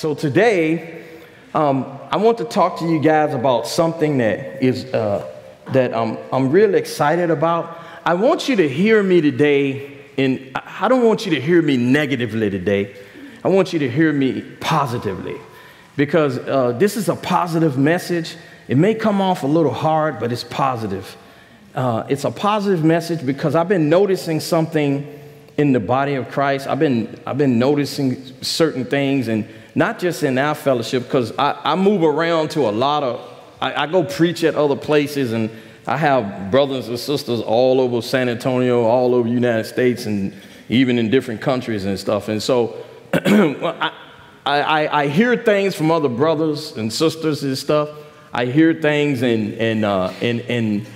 So today, um, I want to talk to you guys about something that is uh, that I'm, I'm really excited about. I want you to hear me today, and I don't want you to hear me negatively today. I want you to hear me positively because uh, this is a positive message. It may come off a little hard, but it's positive. Uh, it's a positive message because I've been noticing something in the body of Christ. I've been, I've been noticing certain things, and not just in our fellowship, because I, I, move around to a lot of, I, I go preach at other places, and I have brothers and sisters all over San Antonio, all over the United States, and even in different countries and stuff. And so I, I, I, hear things from other brothers and sisters and stuff. I hear things, and, and, uh, and, and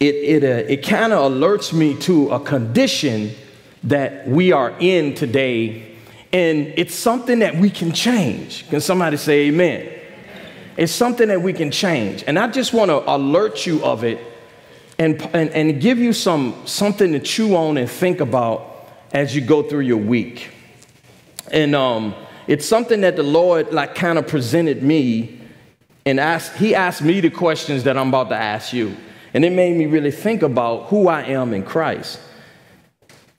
it, it, uh, it kind of alerts me to a condition that we are in today, and it's something that we can change. Can somebody say amen? It's something that we can change. And I just want to alert you of it and, and, and give you some, something to chew on and think about as you go through your week. And um, it's something that the Lord like kind of presented me and asked, he asked me the questions that I'm about to ask you. And it made me really think about who I am in Christ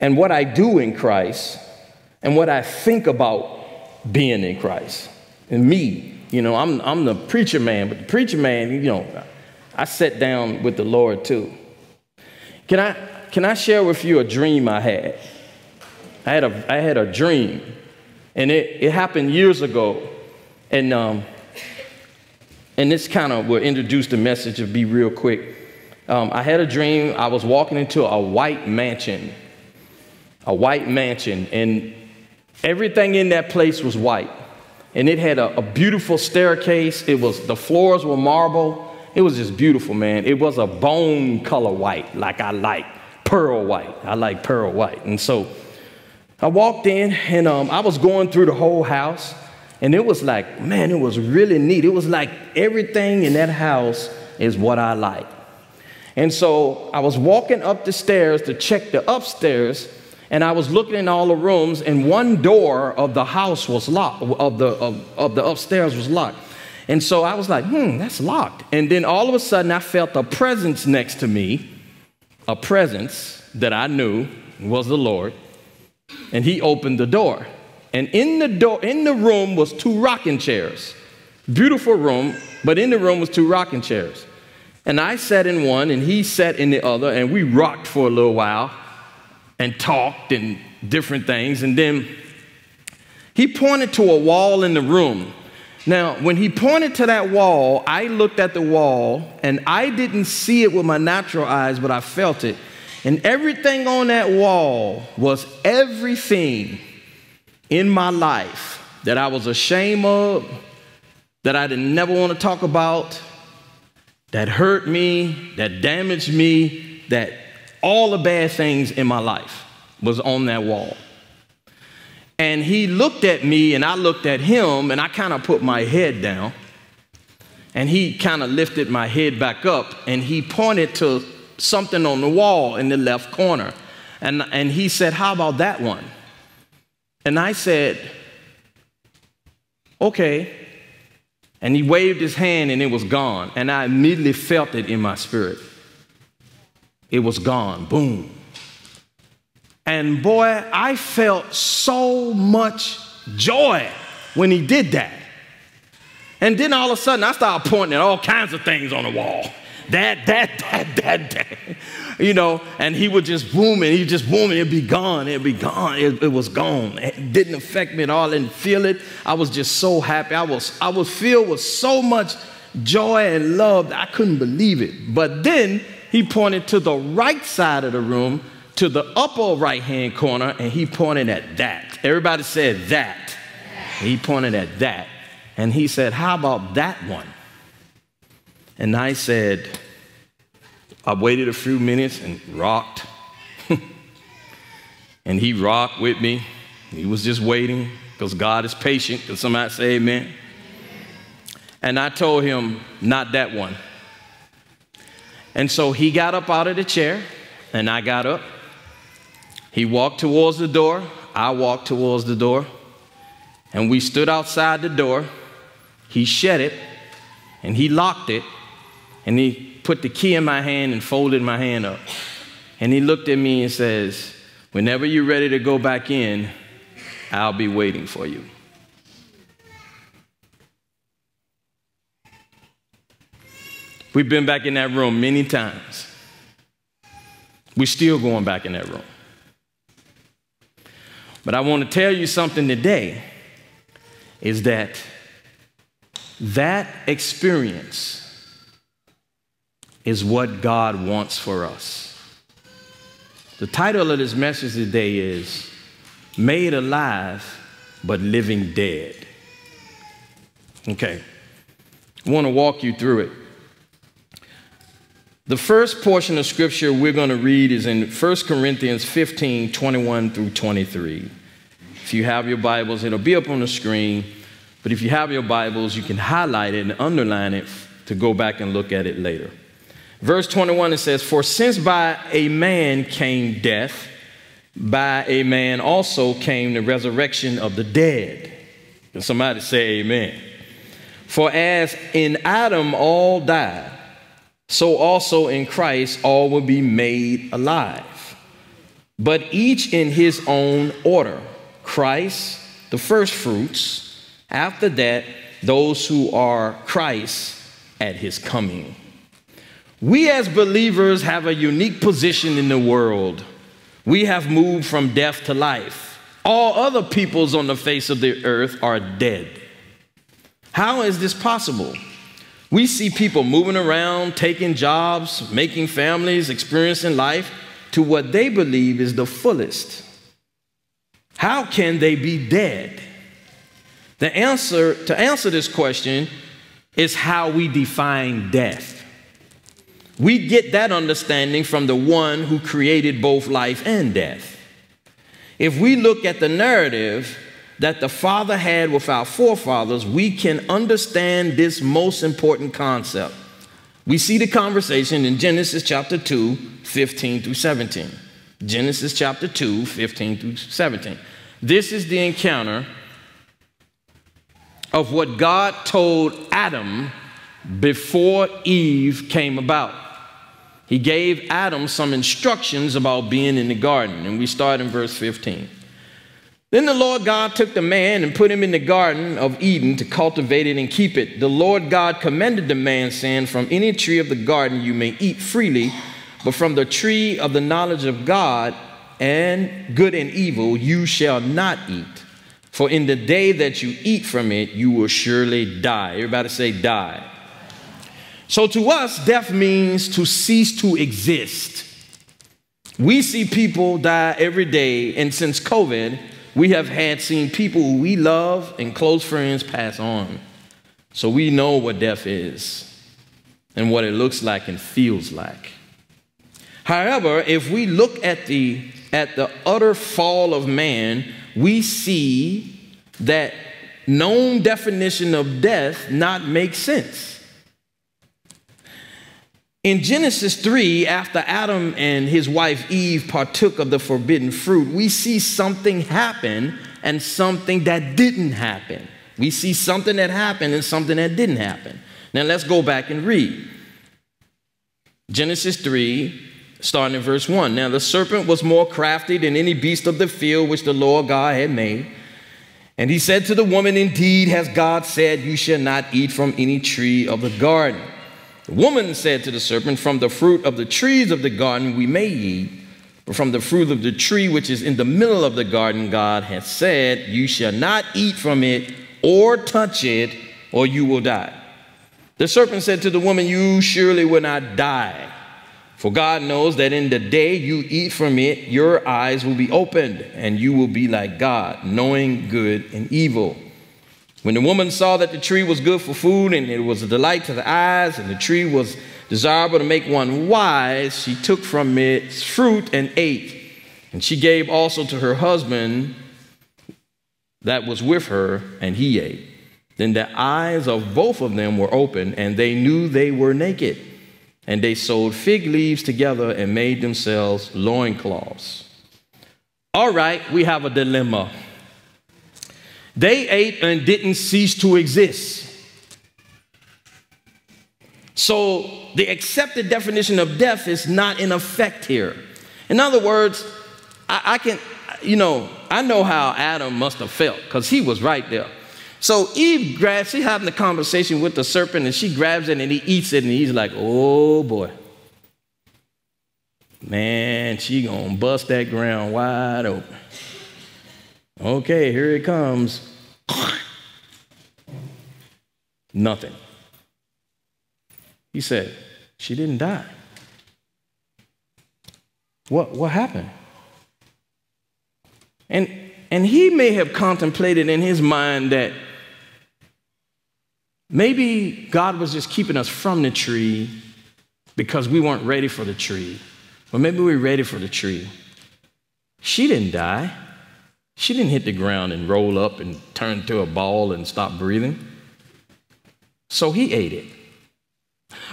and what I do in Christ and what I think about being in Christ. And me, you know, I'm, I'm the preacher man, but the preacher man, you know, I sat down with the Lord too. Can I, can I share with you a dream I had? I had a, I had a dream, and it, it happened years ago. And, um, and this kind of will introduce the message of be real quick. Um, I had a dream. I was walking into a white mansion a white mansion, and everything in that place was white. And it had a, a beautiful staircase. It was the floors were marble. It was just beautiful, man. It was a bone color white, like I like pearl white. I like pearl white. And so I walked in, and um, I was going through the whole house, and it was like, man, it was really neat. It was like everything in that house is what I like. And so I was walking up the stairs to check the upstairs, and I was looking in all the rooms, and one door of the house was locked, of the, of, of the upstairs was locked. And so I was like, hmm, that's locked. And then all of a sudden, I felt a presence next to me, a presence that I knew was the Lord. And he opened the door. And in the door, in the room was two rocking chairs. Beautiful room, but in the room was two rocking chairs. And I sat in one, and he sat in the other, and we rocked for a little while and talked and different things. And then he pointed to a wall in the room. Now, when he pointed to that wall, I looked at the wall and I didn't see it with my natural eyes, but I felt it. And everything on that wall was everything in my life that I was ashamed of, that I didn't never want to talk about, that hurt me, that damaged me, that all the bad things in my life was on that wall. And he looked at me, and I looked at him, and I kind of put my head down. And he kind of lifted my head back up, and he pointed to something on the wall in the left corner. And, and he said, How about that one? And I said, Okay. And he waved his hand, and it was gone. And I immediately felt it in my spirit it was gone. Boom. And boy, I felt so much joy when he did that. And then all of a sudden, I started pointing at all kinds of things on the wall. That, that, that, that, that. You know, and he would just boom and he just boom and it'd be gone. It'd be gone. It, it, was gone. It didn't affect me at all. I didn't feel it. I was just so happy. I was, I was filled with so much joy and love that I couldn't believe it. But then he pointed to the right side of the room, to the upper right hand corner, and he pointed at that. Everybody said that. He pointed at that. And he said, How about that one? And I said, I waited a few minutes and rocked. and he rocked with me. He was just waiting because God is patient. Can somebody say amen? And I told him, Not that one. And so he got up out of the chair, and I got up. He walked towards the door. I walked towards the door. And we stood outside the door. He shut it and he locked it and he put the key in my hand and folded my hand up. And he looked at me and says, Whenever you're ready to go back in, I'll be waiting for you. We've been back in that room many times. We're still going back in that room. But I want to tell you something today is that that experience is what God wants for us. The title of this message today is Made Alive but Living Dead. Okay, I want to walk you through it. The first portion of scripture we're going to read is in 1 Corinthians 15 21 through 23. If you have your Bibles, it'll be up on the screen. But if you have your Bibles, you can highlight it and underline it to go back and look at it later. Verse 21 it says, For since by a man came death, by a man also came the resurrection of the dead. Can somebody say amen? For as in Adam all died, so also in Christ all will be made alive. But each in his own order Christ, the firstfruits, after that, those who are Christ at his coming. We as believers have a unique position in the world. We have moved from death to life. All other peoples on the face of the earth are dead. How is this possible? We see people moving around, taking jobs, making families, experiencing life to what they believe is the fullest. How can they be dead? The answer to answer this question is how we define death. We get that understanding from the one who created both life and death. If we look at the narrative, that the Father had with our forefathers, we can understand this most important concept. We see the conversation in Genesis chapter 2, 15 through 17. Genesis chapter 2, 15 through 17. This is the encounter of what God told Adam before Eve came about. He gave Adam some instructions about being in the garden, and we start in verse 15. Then the Lord God took the man and put him in the garden of Eden to cultivate it and keep it. The Lord God commanded the man, saying, From any tree of the garden you may eat freely, but from the tree of the knowledge of God and good and evil you shall not eat. For in the day that you eat from it, you will surely die. Everybody say, die. So to us, death means to cease to exist. We see people die every day, and since COVID, we have had seen people we love and close friends pass on. So we know what death is and what it looks like and feels like. However, if we look at the at the utter fall of man, we see that known definition of death not make sense. In Genesis 3, after Adam and his wife Eve partook of the forbidden fruit, we see something happen and something that didn't happen. We see something that happened and something that didn't happen. Now let's go back and read. Genesis 3, starting in verse 1. Now the serpent was more crafty than any beast of the field which the Lord God had made. And he said to the woman, Indeed, has God said, You shall not eat from any tree of the garden. The woman said to the serpent, From the fruit of the trees of the garden we may eat, but from the fruit of the tree which is in the middle of the garden, God has said, You shall not eat from it or touch it, or you will die. The serpent said to the woman, You surely will not die. For God knows that in the day you eat from it, your eyes will be opened, and you will be like God, knowing good and evil. When the woman saw that the tree was good for food and it was a delight to the eyes, and the tree was desirable to make one wise, she took from its fruit and ate. And she gave also to her husband that was with her, and he ate. Then the eyes of both of them were open, and they knew they were naked. And they sewed fig leaves together and made themselves loincloths. All right, we have a dilemma. They ate and didn't cease to exist. So the accepted definition of death is not in effect here. In other words, I, I can, you know, I know how Adam must have felt because he was right there. So Eve grabs, she's having a conversation with the serpent and she grabs it and he eats it and he's like, oh boy. Man, she gonna bust that ground wide open. Okay, here it comes. Nothing. He said, She didn't die. What, what happened? And, and he may have contemplated in his mind that maybe God was just keeping us from the tree because we weren't ready for the tree. Or maybe we were ready for the tree. She didn't die. She didn't hit the ground and roll up and turn to a ball and stop breathing. So he ate it.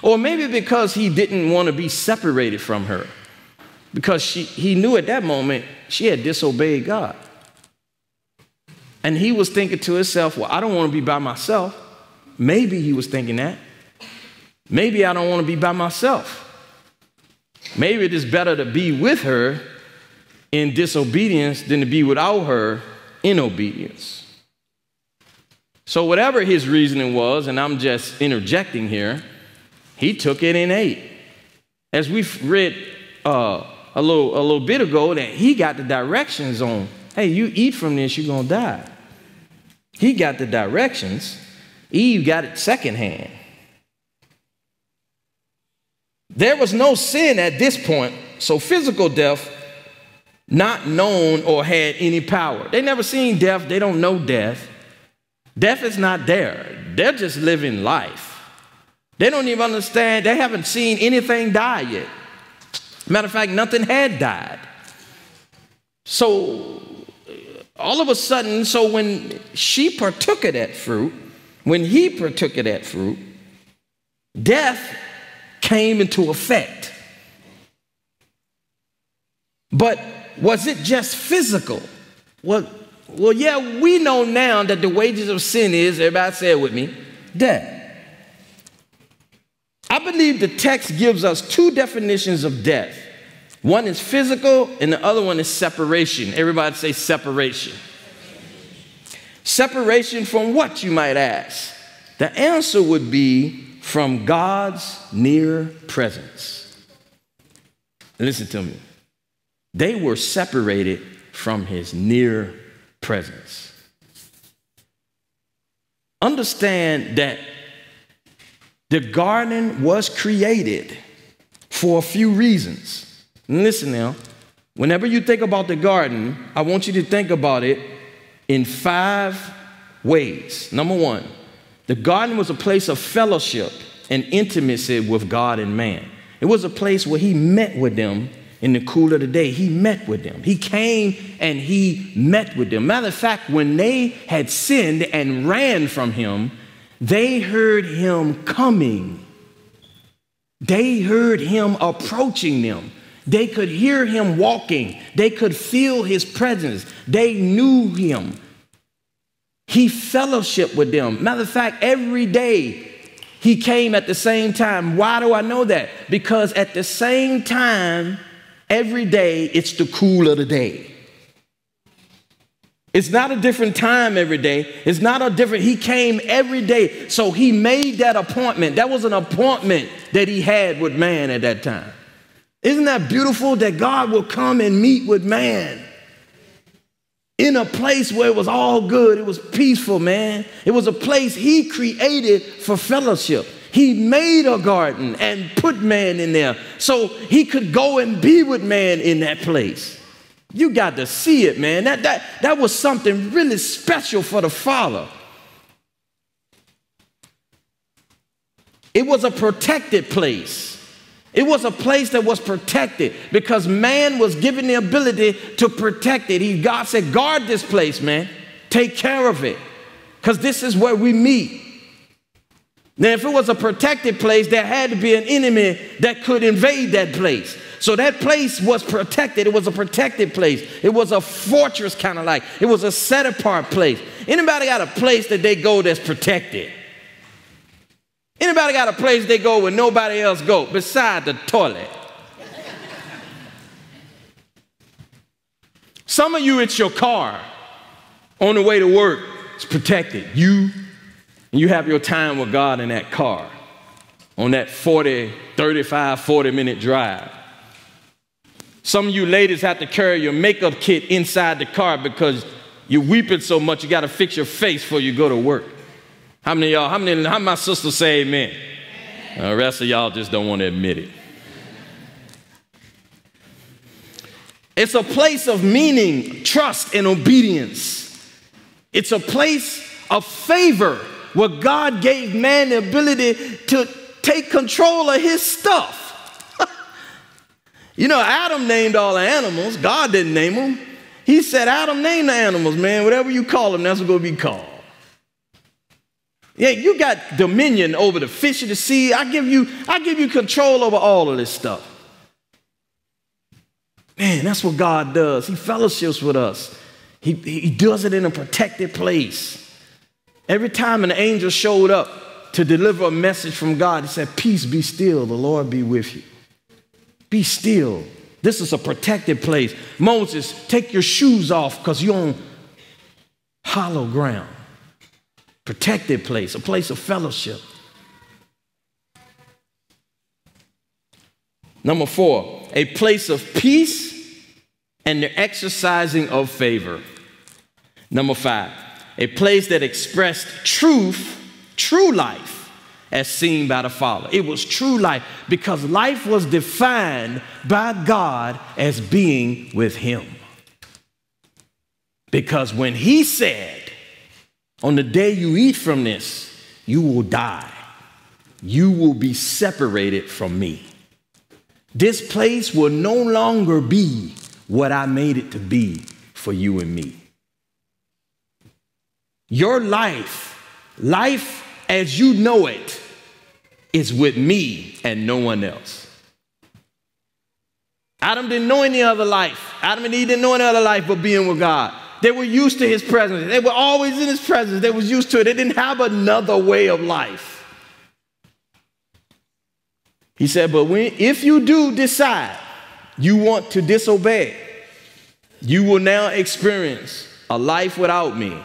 Or maybe because he didn't want to be separated from her, because she, he knew at that moment she had disobeyed God. And he was thinking to himself, well, I don't want to be by myself. Maybe he was thinking that. Maybe I don't want to be by myself. Maybe it is better to be with her in disobedience than to be without her in obedience. So, whatever his reasoning was, and I'm just interjecting here, he took it and ate. As we've read uh, a, little, a little bit ago, that he got the directions on hey, you eat from this, you're going to die. He got the directions. Eve got it secondhand. There was no sin at this point, so physical death not known or had any power. They never seen death, they don't know death. Death is not there. They're just living life. They don't even understand, they haven't seen anything die yet. Matter of fact, nothing had died. So, all of a sudden, so when she partook of that fruit, when he partook of that fruit, death came into effect. But was it just physical? Well, well, yeah, we know now that the wages of sin is, everybody say it with me, death. I believe the text gives us two definitions of death. One is physical, and the other one is separation. Everybody say separation. Separation from what, you might ask? The answer would be from God's near presence. Listen to me. They were separated from his near presence. Understand that the garden was created for a few reasons. Listen now, whenever you think about the garden, I want you to think about it in five ways. Number one, the garden was a place of fellowship and intimacy with God and man. It was a place where he met with them in the cool of the day. He met with them. He came and he met with them. Matter of fact, when they had sinned and ran from him, they heard him coming. They heard him approaching them. They could hear him walking. They could feel his presence. They knew him. He fellowshiped with them. Matter of fact, every day he came at the same time. Why do I know that? Because at the same time, every day, it's the cool of the day. It's not a different time every day. It's not a different, he came every day. So he made that appointment. That was an appointment that he had with man at that time. Isn't that beautiful that God will come and meet with man in a place where it was all good? It was peaceful, man. It was a place he created for fellowship. He made a garden and put man in there so he could go and be with man in that place. You got to see it, man. That, that, that was something really special for the Father. It was a protected place. It was a place that was protected because man was given the ability to protect it. He, God said, guard this place, man. Take care of it because this is where we meet. Now, if it was a protected place, there had to be an enemy that could invade that place. So that place was protected. It was a protected place. It was a fortress kind of like. It was a set apart place. Anybody got a place that they go that's protected? Anybody got a place they go where nobody else go beside the toilet? Some of you, it's your car on the way to work. It's protected. You, you have your time with God in that car on that 40, 35, 40 minute drive. Some of you ladies have to carry your makeup kit inside the car because you're weeping so much you got to fix your face before you go to work. How many y'all, how many, how my sisters say amen? The rest of y'all just don't want to admit it. It's a place of meaning, trust, and obedience. It's a place of favor where God gave man the ability to take control of his stuff. you know, Adam named all the animals, God didn't name them. He said, Adam, name the animals, man. Whatever you call them, that's what going to be called. Yeah, you got dominion over the fish of the sea. I give you, I give you control over all of this stuff. Man, that's what God does. He fellowships with us. He, he does it in a protected place. Every time an angel showed up to deliver a message from God, he said, Peace be still, the Lord be with you. Be still. This is a protected place. Moses, take your shoes off because you're on hollow ground. Protected place, a place of fellowship. Number four, a place of peace and the exercising of favor. Number five, a place that expressed truth, true life, as seen by the Father. It was true life because life was defined by God as being with Him. Because when He said, On the day you eat from this, you will die, you will be separated from me. This place will no longer be what I made it to be for you and me. Your life, life as you know it, is with me and no one else. Adam didn't know any other life. Adam and Eve didn't know any other life but being with God. They were used to his presence. They were always in his presence. They was used to it. They didn't have another way of life. He said, but when, if you do decide you want to disobey, you will now experience a life without me.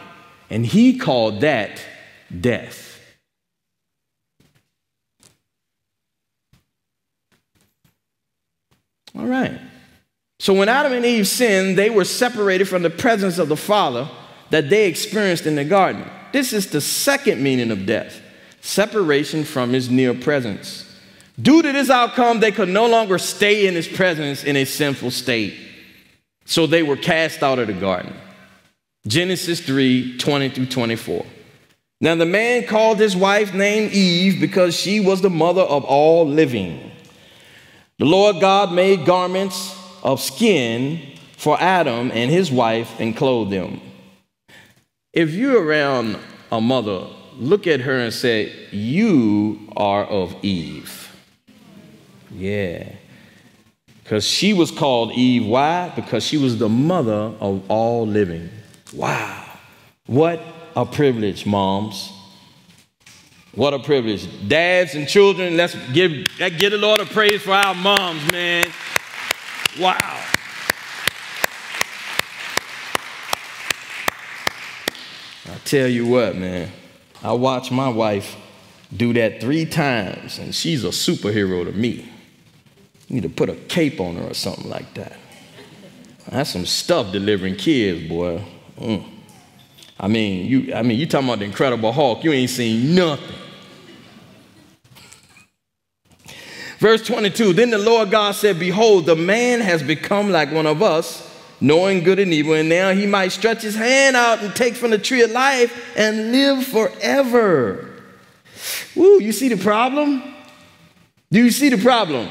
And he called that death. All right. So when Adam and Eve sinned, they were separated from the presence of the Father that they experienced in the garden. This is the second meaning of death separation from his near presence. Due to this outcome, they could no longer stay in his presence in a sinful state. So they were cast out of the garden. Genesis 3 20 through 24. Now the man called his wife named Eve because she was the mother of all living. The Lord God made garments of skin for Adam and his wife and clothed them. If you're around a mother, look at her and say, You are of Eve. Yeah. Because she was called Eve. Why? Because she was the mother of all living. Wow. What a privilege, moms. What a privilege. Dads and children, let's give, let's give the Lord a praise for our moms, man. Wow. I tell you what, man. I watched my wife do that three times, and she's a superhero to me. You need to put a cape on her or something like that. That's some stuff delivering kids, boy. Mm. I mean, you I mean, you talking about the Incredible Hulk, you ain't seen nothing. Verse 22 Then the Lord God said, Behold, the man has become like one of us, knowing good and evil, and now he might stretch his hand out and take from the tree of life and live forever. Woo, you see the problem? Do you see the problem?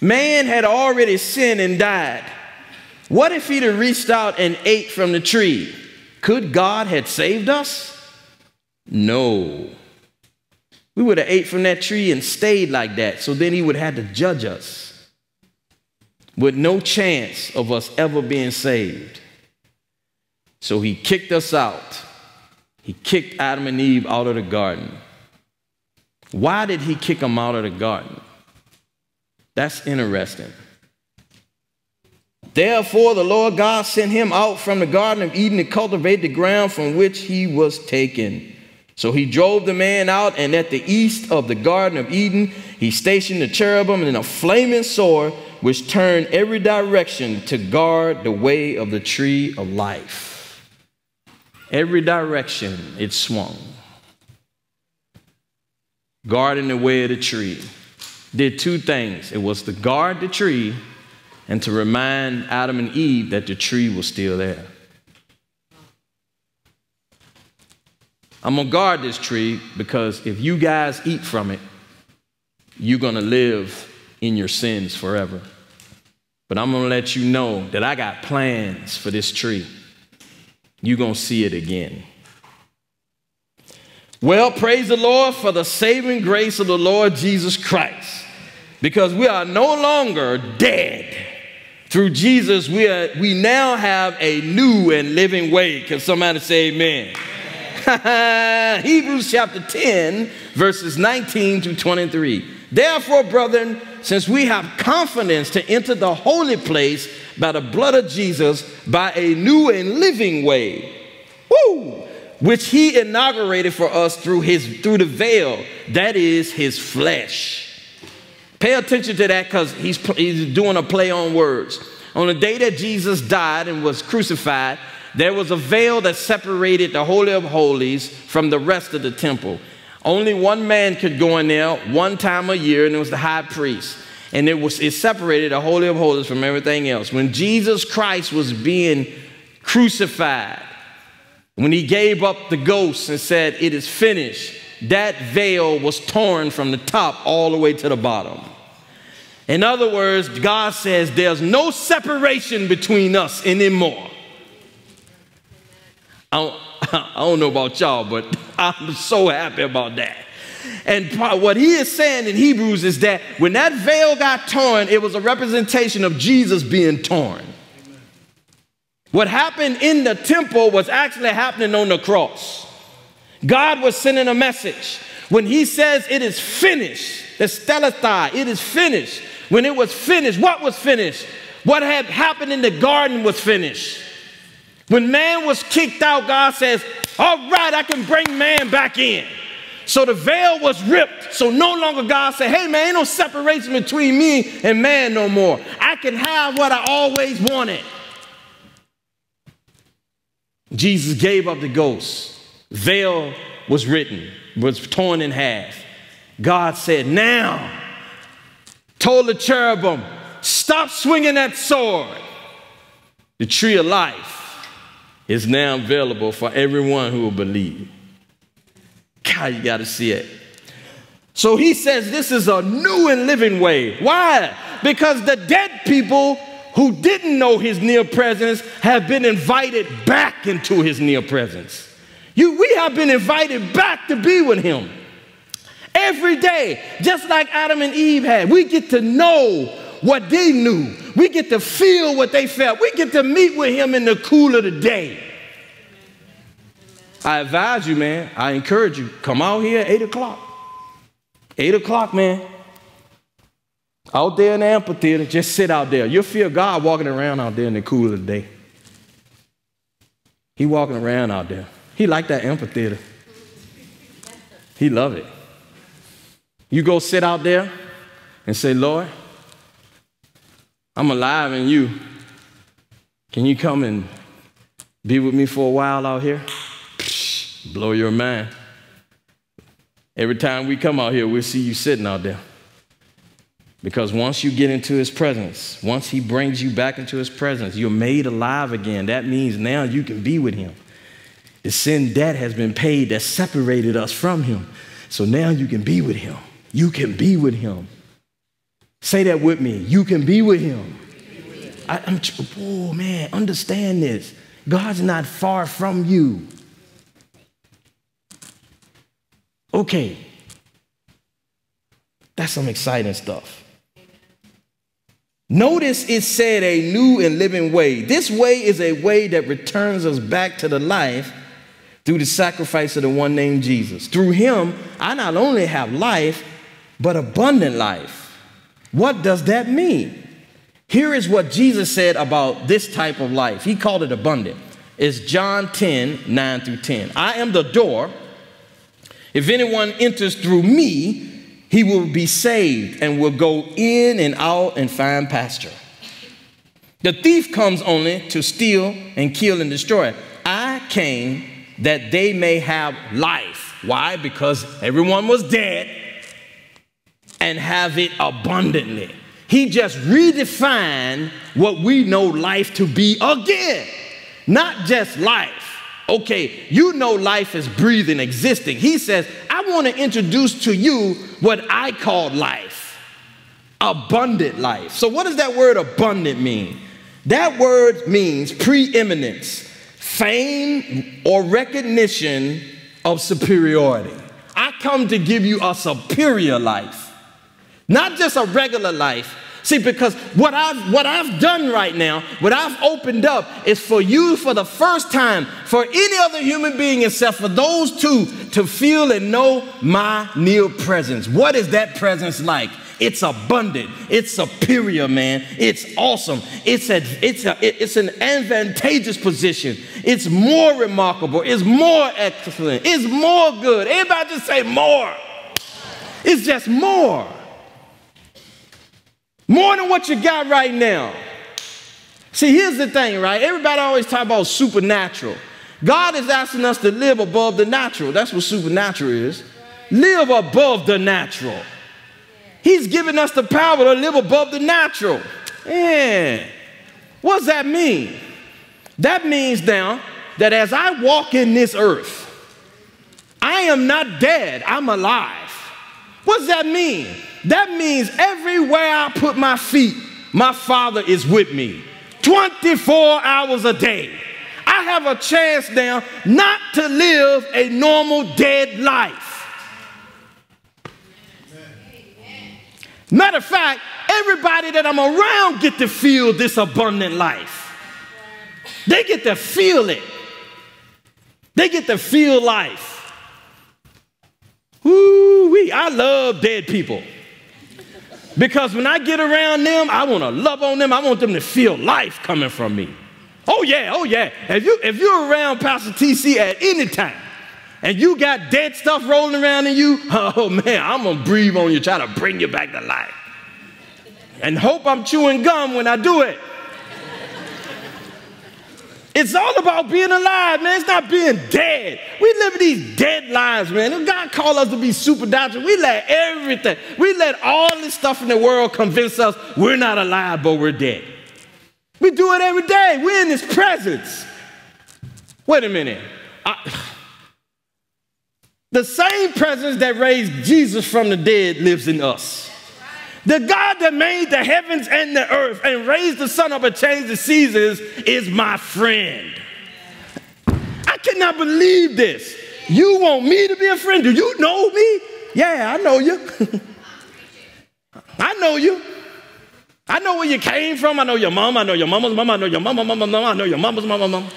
Man had already sinned and died. What if he'd have reached out and ate from the tree? Could God have saved us? No. We would have ate from that tree and stayed like that, so then he would have had to judge us. with no chance of us ever being saved. So he kicked us out. He kicked Adam and Eve out of the garden. Why did he kick them out of the garden? That's interesting. Therefore, the Lord God sent him out from the Garden of Eden to cultivate the ground from which he was taken. So he drove the man out, and at the east of the Garden of Eden, he stationed the cherubim and a flaming sword, which turned every direction to guard the way of the tree of life. Every direction it swung, guarding the way of the tree. Did two things it was to guard the tree and to remind Adam and Eve that the tree was still there. I'm gonna guard this tree because if you guys eat from it, you're gonna live in your sins forever. But I'm gonna let you know that I got plans for this tree. You're gonna see it again. Well, praise the Lord for the saving grace of the Lord Jesus Christ, because we are no longer dead. Through Jesus, we, are, we now have a new and living way. Can somebody say amen? Hebrews chapter 10, verses 19 to 23. Therefore, brethren, since we have confidence to enter the holy place by the blood of Jesus, by a new and living way, woo, which he inaugurated for us through his through the veil, that is his flesh. Pay attention to that because he's, he's doing a play on words. On the day that Jesus died and was crucified, there was a veil that separated the Holy of Holies from the rest of the temple. Only one man could go in there one time a year, and it was the high priest. And it was it separated the Holy of Holies from everything else. When Jesus Christ was being crucified, when he gave up the ghost and said, It is finished, that veil was torn from the top all the way to the bottom. In other words, God says there's no separation between us anymore. I don't, I don't know about y'all, but I'm so happy about that. And what he is saying in Hebrews is that when that veil got torn, it was a representation of Jesus being torn. What happened in the temple was actually happening on the cross. God was sending a message. When he says it is finished, tetelestai, it is finished. When it was finished, what was finished? What had happened in the garden was finished. When man was kicked out, God says, All right, I can bring man back in. So the veil was ripped. So no longer God said, Hey, man, ain't no separation between me and man no more. I can have what I always wanted. Jesus gave up the ghost. Veil was written, was torn in half. God said, Now, told the cherubim, Stop swinging that sword. The tree of life is now available for everyone who will believe. God, you got to see it. So he says this is a new and living way. Why? Because the dead people who didn't know his near presence have been invited back into his near presence. You, we have been invited back to be with him every day, just like Adam and Eve had. We get to know what they knew. We get to feel what they felt. We get to meet with him in the cool of the day. I advise you, man. I encourage you. Come out here at 8 o'clock. 8 o'clock, man. Out there in the amphitheater, just sit out there. You'll feel God walking around out there in the cool of the day. He walking around out there. He like that amphitheater. He love it. You go sit out there and say, Lord, I'm alive in you. Can you come and be with me for a while out here? Blow your mind. Every time we come out here, we'll see you sitting out there. Because once you get into his presence, once he brings you back into his presence, you're made alive again. That means now you can be with him. The sin debt has been paid that separated us from him. So now you can be with him. You can be with him. Say that with me. You can be with him. I, am oh man, understand this. God's not far from you. Okay. That's some exciting stuff. Notice it said a new and living way. This way is a way that returns us back to the life through the sacrifice of the one named Jesus. Through him, I not only have life, but abundant life. What does that mean? Here is what Jesus said about this type of life. He called it abundant. It's John 10, 9 through 10. I am the door. If anyone enters through me, he will be saved and will go in and out and find pasture. The thief comes only to steal and kill and destroy. I came that they may have life. Why? Because everyone was dead and have it abundantly. He just redefined what we know life to be again, not just life. Okay, you know life is breathing, existing. He says, I want to introduce to you what I call life abundant life. So, what does that word abundant mean? That word means preeminence, fame, or recognition of superiority. I come to give you a superior life, not just a regular life, See, because what I've what I've done right now, what I've opened up is for you for the first time, for any other human being except for those two to feel and know my near presence. What is that presence like? It's abundant. It's superior, man. It's awesome. It's a, it's a, it's an advantageous position. It's more remarkable. It's more excellent. It's more good. Everybody just say more. It's just more. More than what you got right now. See, here's the thing, right? Everybody always talk about supernatural. God is asking us to live above the natural. That's what supernatural is. Live above the natural. He's giving us the power to live above the natural. Yeah. What does that mean? That means now that as I walk in this earth, I am not dead, I'm alive. What does that mean? That means everywhere I put my feet, my Father is with me 24 hours a day. I have a chance now not to live a normal dead life. Matter of fact, everybody that I'm around get to feel this abundant life. They get to feel it. They get to feel life. Woo wee! I love dead people. Because when I get around them, I want to love on them. I want them to feel life coming from me. Oh yeah, oh yeah. If you if you're around Pastor TC at any time and you got dead stuff rolling around in you, oh man, I'm gonna breathe on you, try to bring you back to life. And hope I'm chewing gum when I do it. It's all about being alive, man. It's not being dead. We live in these dead lives, man. God called us to be super doctors. We let everything, we let all this stuff in the world convince us we're not alive, but we're dead. We do it every day. We're in His presence. Wait a minute. I, the same presence that raised Jesus from the dead lives in us. The God that made the heavens and the earth and raised the sun up and changed the seasons is my friend. I cannot believe this. You want me to be a friend? Do you know me? Yeah, I know you. I know you. I know where you came from. I know your mom. I know your mama's mama. I know your mama, mama, mama. I know your mama's mama, mama.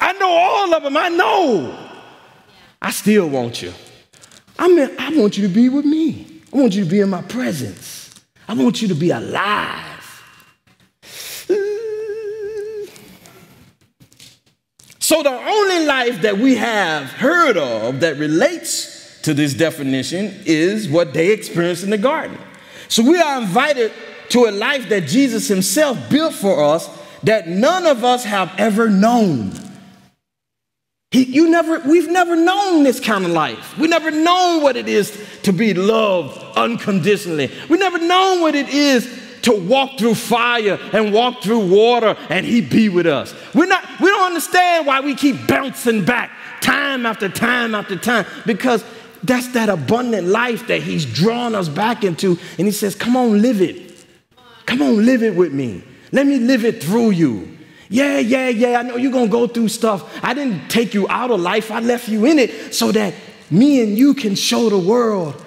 I know all of them. I know. I still want you. I mean, I want you to be with me. I want you to be in my presence. I want you to be alive. So, the only life that we have heard of that relates to this definition is what they experienced in the garden. So, we are invited to a life that Jesus Himself built for us that none of us have ever known. You never, we've never known this kind of life. We've never known what it is to be loved unconditionally. We've never known what it is to walk through fire and walk through water and he be with us. We're not, we don't understand why we keep bouncing back time after time after time because that's that abundant life that he's drawn us back into. And he says, Come on, live it. Come on, live it with me. Let me live it through you. Yeah, yeah, yeah, I know you're gonna go through stuff. I didn't take you out of life, I left you in it so that me and you can show the world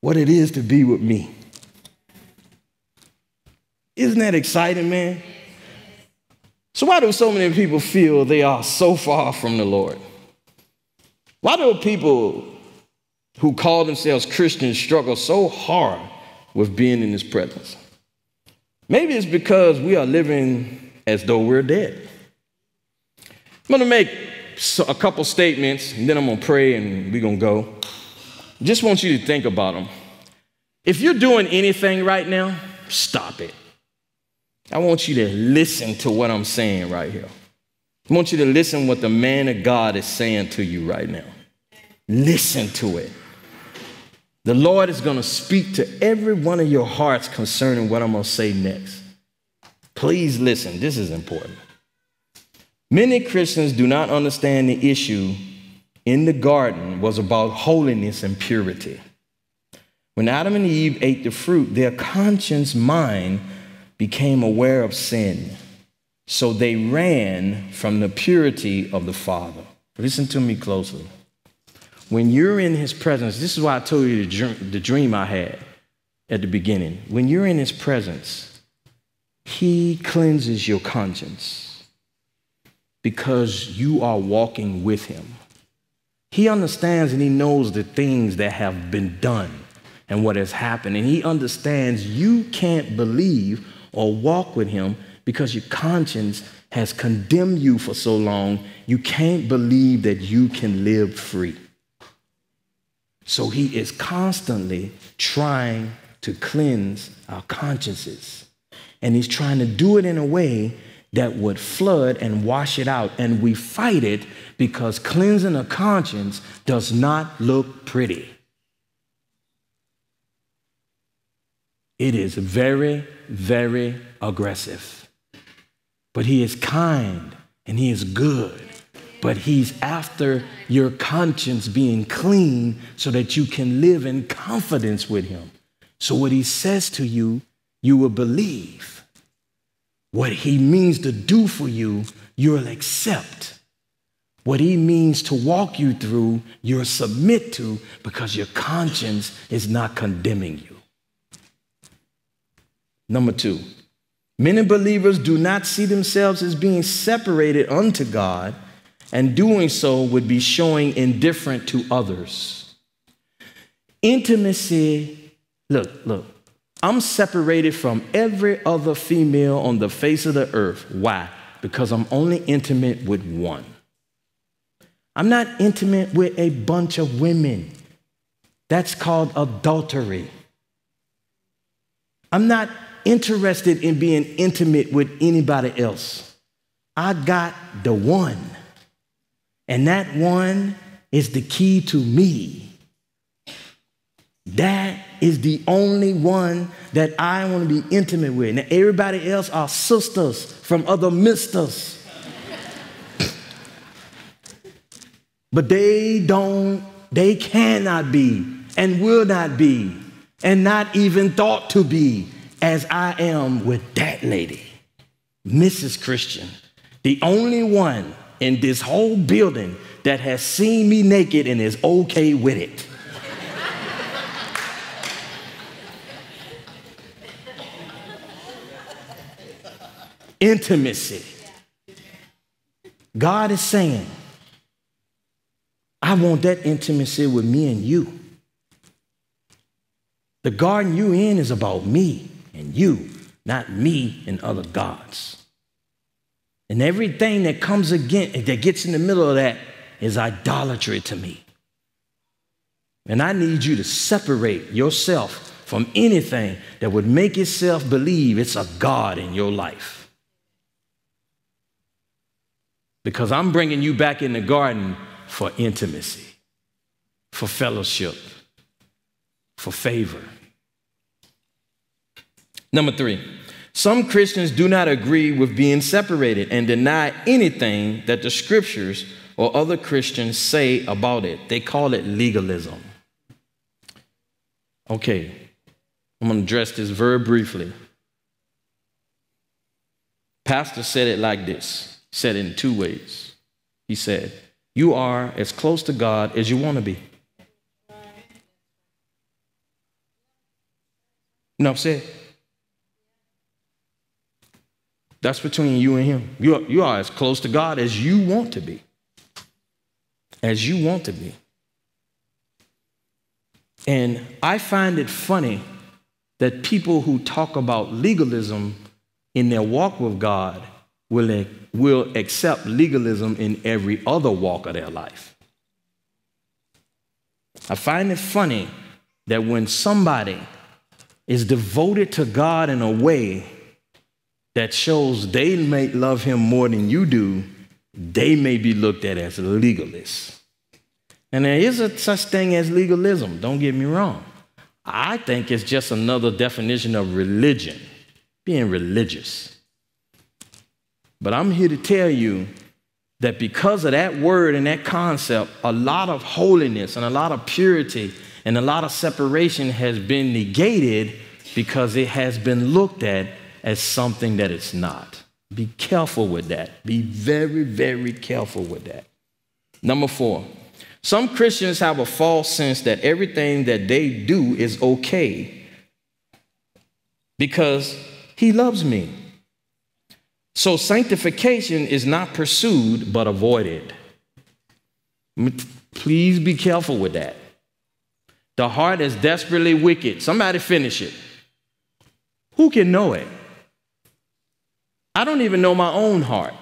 what it is to be with me. Isn't that exciting, man? So, why do so many people feel they are so far from the Lord? Why do people who call themselves Christians struggle so hard with being in His presence? Maybe it's because we are living as though we're dead. I'm gonna make a couple statements and then I'm gonna pray and we're gonna go. Just want you to think about them. If you're doing anything right now, stop it. I want you to listen to what I'm saying right here. I want you to listen what the man of God is saying to you right now. Listen to it. The Lord is going to speak to every one of your hearts concerning what I'm going to say next. Please listen. This is important. Many Christians do not understand the issue in the garden was about holiness and purity. When Adam and Eve ate the fruit, their conscience mind became aware of sin. So they ran from the purity of the Father. Listen to me closely. When you're in His presence, this is why I told you the dream, the dream I had at the beginning. When you're in His presence, He cleanses your conscience because you are walking with Him. He understands and He knows the things that have been done and what has happened. And He understands you can't believe or walk with Him because your conscience has condemned you for so long, you can't believe that you can live free. So he is constantly trying to cleanse our consciences. And he's trying to do it in a way that would flood and wash it out. And we fight it because cleansing a conscience does not look pretty. It is very, very aggressive. But he is kind and he is good but he's after your conscience being clean so that you can live in confidence with him. So, what he says to you, you will believe. What he means to do for you, you'll accept. What he means to walk you through, you'll submit to because your conscience is not condemning you. Number two, many believers do not see themselves as being separated unto God and doing so would be showing indifferent to others. Intimacy, look, look, I'm separated from every other female on the face of the earth. Why? Because I'm only intimate with one. I'm not intimate with a bunch of women. That's called adultery. I'm not interested in being intimate with anybody else. I got the one. And that one is the key to me. That is the only one that I want to be intimate with. Now, everybody else are sisters from other misters. but they don't, they cannot be, and will not be, and not even thought to be as I am with that lady, Mrs. Christian, the only one in this whole building that has seen me naked and is okay with it. Intimacy. God is saying, I want that intimacy with me and you. The garden you in is about me and you, not me and other gods. And everything that comes again, that gets in the middle of that is idolatry to me. And I need you to separate yourself from anything that would make itself believe it's a God in your life. Because I'm bringing you back in the garden for intimacy, for fellowship, for favor. Number three, some Christians do not agree with being separated and deny anything that the scriptures or other Christians say about it. They call it legalism. Okay, I'm going to address this very briefly. Pastor said it like this, said in two ways. He said, You are as close to God as you want to be. You know what I'm saying? That's between you and Him. You are, you are as close to God as you want to be. As you want to be. And I find it funny that people who talk about legalism in their walk with God will, will accept legalism in every other walk of their life. I find it funny that when somebody is devoted to God in a way that shows they may love Him more than you do, they may be looked at as legalists. And there is a such thing as legalism, don't get me wrong. I think it's just another definition of religion, being religious. But I'm here to tell you that because of that word and that concept, a lot of holiness and a lot of purity and a lot of separation has been negated because it has been looked at as something that it's not. Be careful with that. Be very, very careful with that. Number four, some Christians have a false sense that everything that they do is okay because he loves me. So sanctification is not pursued but avoided. Please be careful with that. The heart is desperately wicked. Somebody finish it. Who can know it? I don't even know my own heart.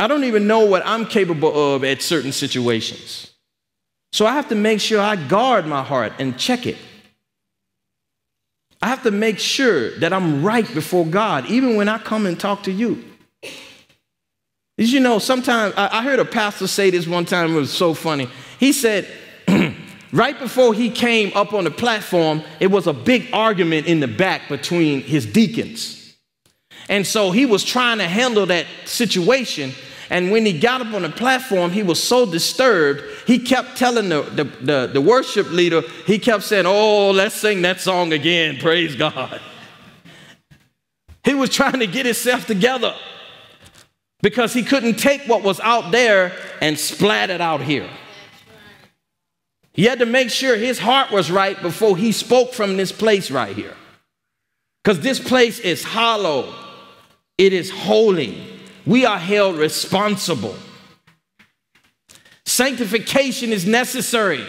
I don't even know what I'm capable of at certain situations. So I have to make sure I guard my heart and check it. I have to make sure that I'm right before God, even when I come and talk to you. As you know, sometimes I heard a pastor say this one time, it was so funny. He said, right before he came up on the platform, it was a big argument in the back between his deacons. And so he was trying to handle that situation. And when he got up on the platform, he was so disturbed, he kept telling the, the, the, the, worship leader, he kept saying, Oh, let's sing that song again. Praise God. He was trying to get himself together because he couldn't take what was out there and splat it out here. He had to make sure his heart was right before he spoke from this place right here. Because this place is hollow, it is holy we are held responsible. Sanctification is necessary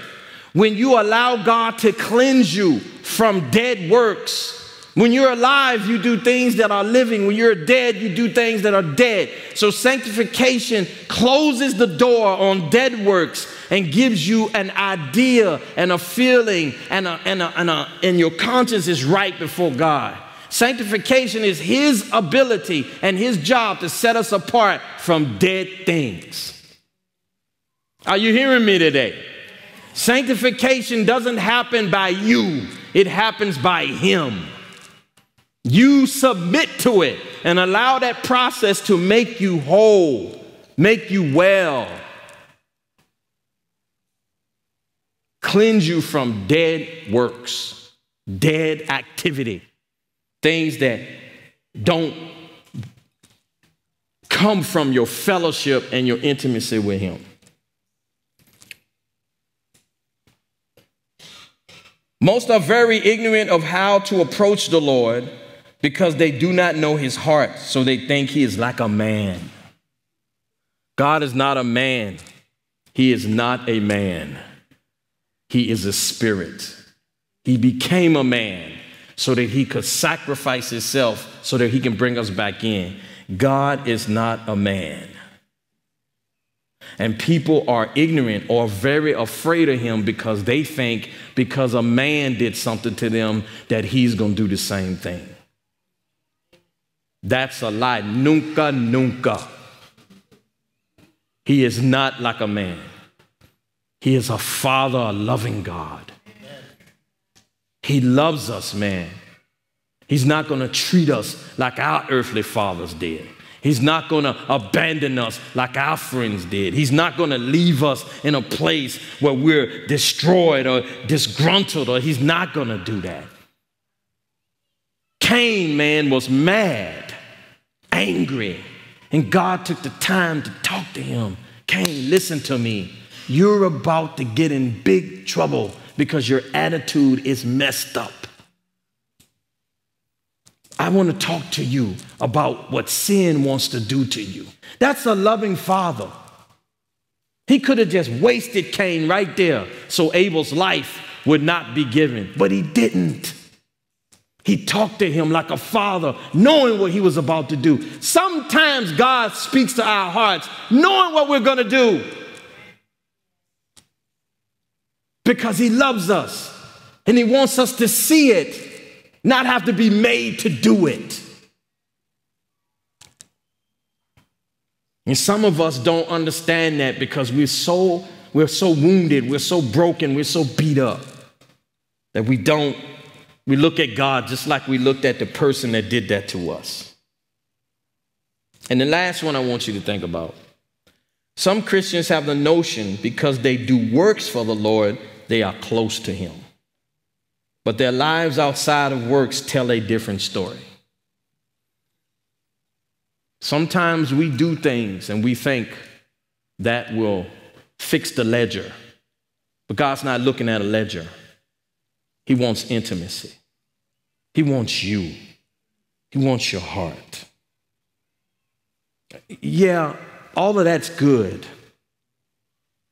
when you allow God to cleanse you from dead works. When you're alive, you do things that are living. When you're dead, you do things that are dead. So, sanctification closes the door on dead works and gives you an idea and a feeling, and, a, and, a, and, a, and your conscience is right before God. Sanctification is His ability and His job to set us apart from dead things. Are you hearing me today? Sanctification doesn't happen by you, it happens by Him. You submit to it and allow that process to make you whole, make you well, cleanse you from dead works, dead activity things that don't come from your fellowship and your intimacy with Him. Most are very ignorant of how to approach the Lord because they do not know His heart, so they think He is like a man. God is not a man, He is not a man, He is a spirit. He became a man so that he could sacrifice himself so that he can bring us back in. God is not a man. And people are ignorant or very afraid of him because they think because a man did something to them that he's going to do the same thing. That's a lie. Nunca, nunca. He is not like a man. He is a father, a loving God. He loves us, man. He's not going to treat us like our earthly fathers did. He's not going to abandon us like our friends did. He's not going to leave us in a place where we're destroyed or disgruntled, or he's not going to do that. Cain, man, was mad, angry, and God took the time to talk to him. Cain, listen to me. You're about to get in big trouble because your attitude is messed up. I want to talk to you about what sin wants to do to you. That's a loving father. He could have just wasted Cain right there so Abel's life would not be given, but he didn't. He talked to him like a father, knowing what he was about to do. Sometimes God speaks to our hearts, knowing what we're going to do because he loves us and he wants us to see it, not have to be made to do it. And some of us don't understand that because we're so we're so wounded, we're so broken, we're so beat up that we don't we look at God just like we looked at the person that did that to us. And the last one I want you to think about. Some Christians have the notion because they do works for the Lord, they are close to him. But their lives outside of works tell a different story. Sometimes we do things and we think that will fix the ledger. But God's not looking at a ledger, He wants intimacy, He wants you, He wants your heart. Yeah, all of that's good.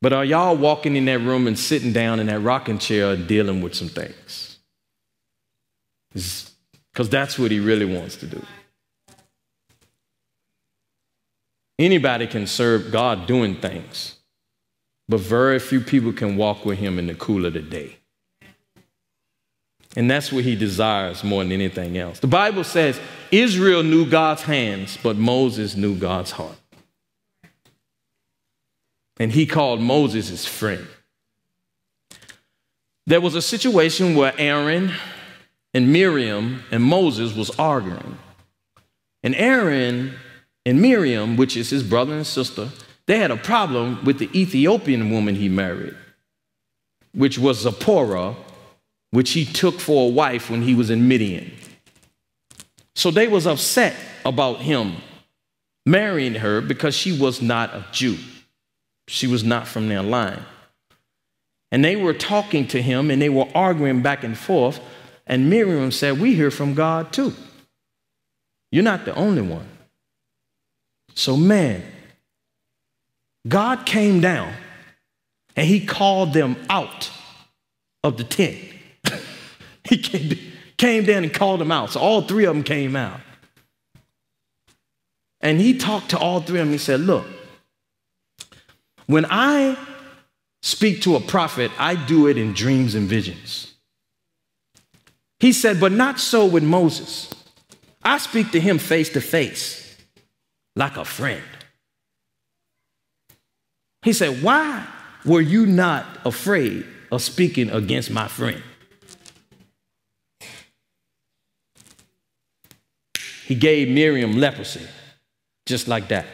But are y'all walking in that room and sitting down in that rocking chair and dealing with some things? Because that's what he really wants to do. Anybody can serve God doing things, but very few people can walk with Him in the cool of the day. And that's what He desires more than anything else. The Bible says Israel knew God's hands, but Moses knew God's heart. And He called Moses his friend. There was a situation where Aaron and Miriam and Moses was arguing. And Aaron and Miriam, which is his brother and sister, they had a problem with the Ethiopian woman he married, which was Zipporah, which he took for a wife when he was in Midian. So they was upset about him marrying her because she was not a Jew. She was not from their line. And they were talking to him and they were arguing back and forth. And Miriam said, We hear from God too. You're not the only one. So, man, God came down and he called them out of the tent. he came, down and called them out. So, all three of them came out. And he talked to all three of them. He said, Look, when I speak to a prophet, I do it in dreams and visions. He said, But not so with Moses. I speak to him face to face like a friend. He said, Why were you not afraid of speaking against my friend? He gave Miriam leprosy, just like that.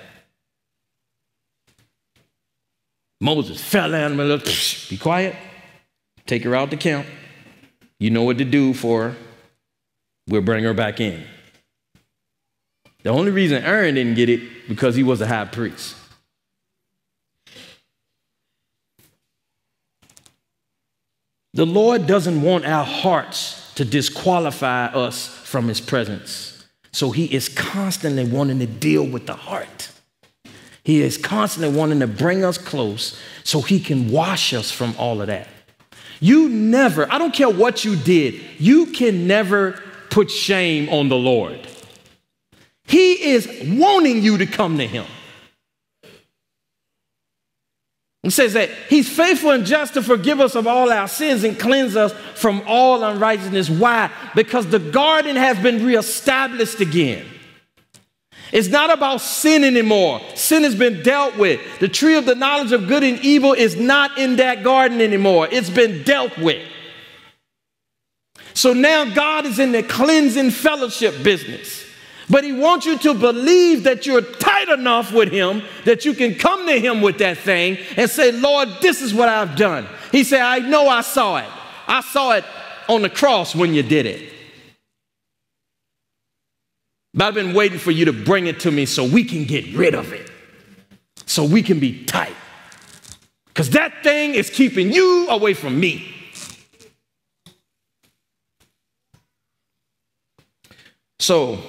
Moses fell down be quiet, take her out to camp. You know what to do for her. We'll bring her back in. The only reason Aaron didn't get it because he was a high priest. The Lord doesn't want our hearts to disqualify us from his presence. So he is constantly wanting to deal with the heart. He is constantly wanting to bring us close so he can wash us from all of that. You never, I don't care what you did, you can never put shame on the Lord. He is wanting you to come to him. It says that he's faithful and just to forgive us of all our sins and cleanse us from all unrighteousness. Why? Because the garden has been reestablished again. It's not about sin anymore. Sin has been dealt with. The tree of the knowledge of good and evil is not in that garden anymore. It's been dealt with. So now God is in the cleansing fellowship business. But he wants you to believe that you're tight enough with him that you can come to him with that thing and say, Lord, this is what I've done. He said, I know I saw it. I saw it on the cross when you did it. But I've been waiting for you to bring it to me so we can get rid of it, so we can be tight. Because that thing is keeping you away from me. So,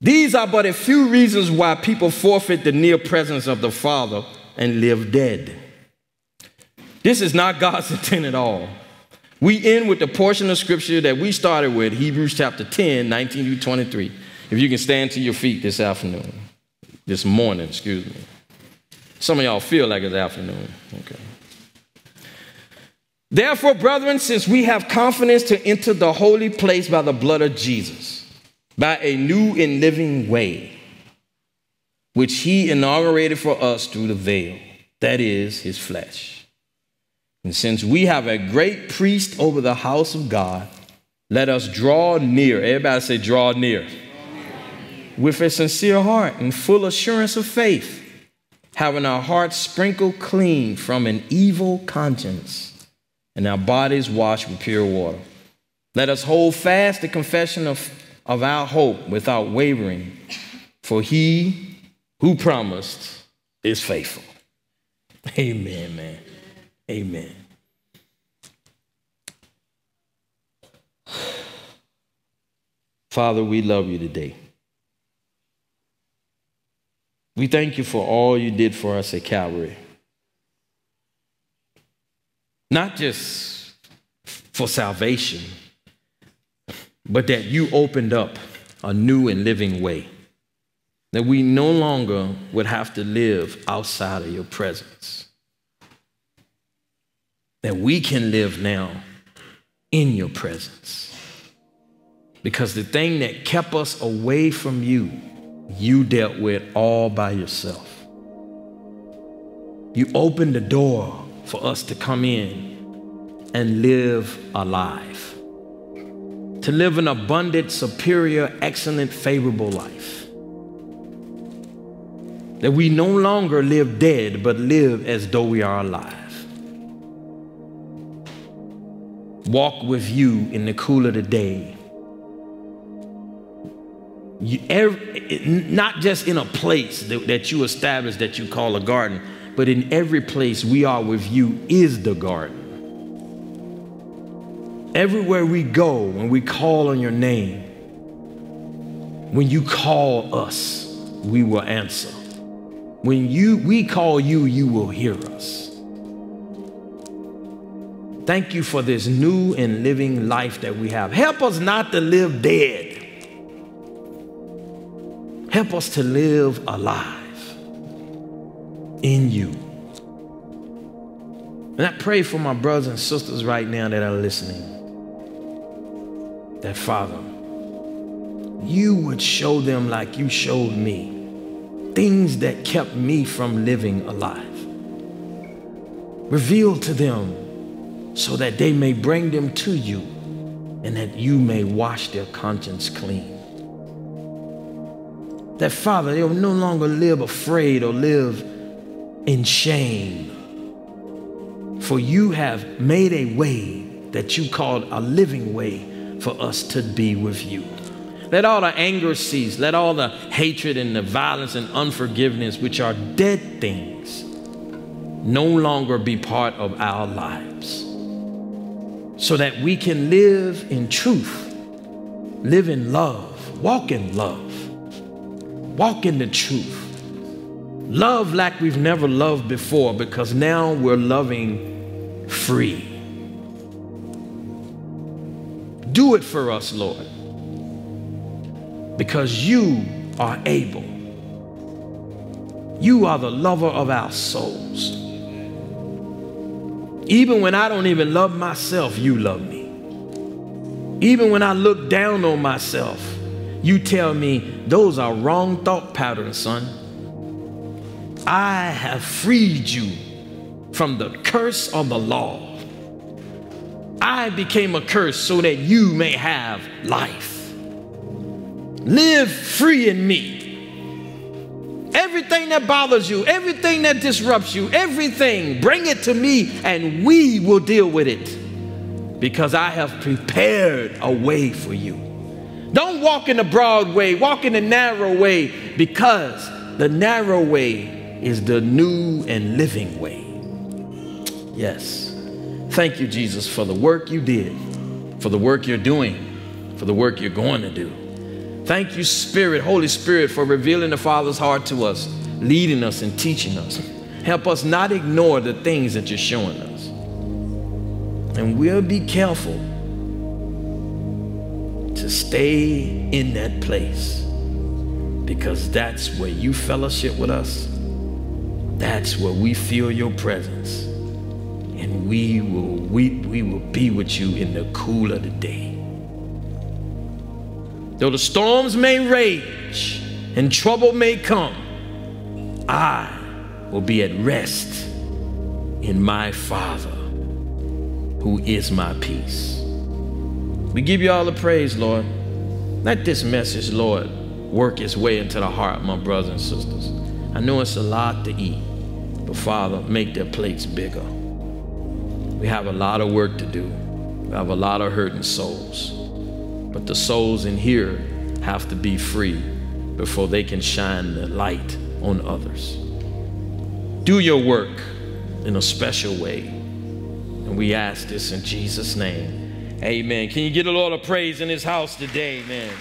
these are but a few reasons why people forfeit the near presence of the Father and live dead. This is not God's intent at all. We end with the portion of scripture that we started with, Hebrews chapter 10, 19 to 23. If you can stand to your feet this afternoon, this morning, excuse me. Some of y'all feel like it's afternoon. Okay. Therefore, brethren, since we have confidence to enter the holy place by the blood of Jesus, by a new and living way, which he inaugurated for us through the veil, that is, his flesh. And since we have a great priest over the house of God, let us draw near. Everybody say, draw near. With a sincere heart and full assurance of faith, having our hearts sprinkled clean from an evil conscience and our bodies washed with pure water. Let us hold fast the confession of, of our hope without wavering, for he who promised is faithful. Amen, man. Amen. Father, we love you today. We thank you for all you did for us at Calvary. Not just for salvation, but that you opened up a new and living way. That we no longer would have to live outside of your presence. That we can live now in your presence. Because the thing that kept us away from you, you dealt with all by yourself. You opened the door for us to come in and live alive. To live an abundant, superior, excellent, favorable life. That we no longer live dead, but live as though we are alive. Walk with you in the cool of the day. You, every, not just in a place that, that you establish that you call a garden, but in every place we are with you is the garden. Everywhere we go, when we call on your name, when you call us, we will answer. When you we call you, you will hear us. Thank you for this new and living life that we have. Help us not to live dead. Help us to live alive in you. And I pray for my brothers and sisters right now that are listening. That Father, you would show them like you showed me things that kept me from living alive. Reveal to them so that they may bring them to you and that you may wash their conscience clean. That Father, they'll no longer live afraid or live in shame. For you have made a way that you called a living way for us to be with you. Let all the anger cease. Let all the hatred and the violence and unforgiveness, which are dead things, no longer be part of our lives. So that we can live in truth, live in love, walk in love, walk in the truth Love like we've never loved before because now we're loving free. Do it for us, Lord, because you are able. You are the lover of our souls. Even when I don't even love myself, you love me. Even when I look down on myself, you tell me those are wrong thought patterns, son. I have freed you from the curse of the law. I became a curse so that you may have life. Live free in me. Everything that bothers you, everything that disrupts you, everything, bring it to me and we will deal with it because I have prepared a way for you. Don't walk in the broad way, walk in the narrow way because the narrow way is the new and living way. Yes. Thank you, Jesus, for the work you did, for the work you're doing, for the work you're going to do. Thank you, Spirit, Holy Spirit, for revealing the Father's heart to us, leading us and teaching us. Help us not ignore the things that you're showing us. And we'll be careful to stay in that place because that's where you fellowship with us. That's where we feel your presence. And we will, we, we will be with you in the cool of the day. Though the storms may rage and trouble may come, I will be at rest in my Father, who is my peace. We give you all the praise, Lord. Let this message, Lord, work its way into the heart of my brothers and sisters. I know it's a lot to eat, but Father, make their plates bigger. We have a lot of work to do. We have a lot of hurting souls. But the souls in here have to be free before they can shine the light on others. Do your work in a special way. And we ask this in Jesus' name. Amen. Can you get a lot of praise in his house today, man?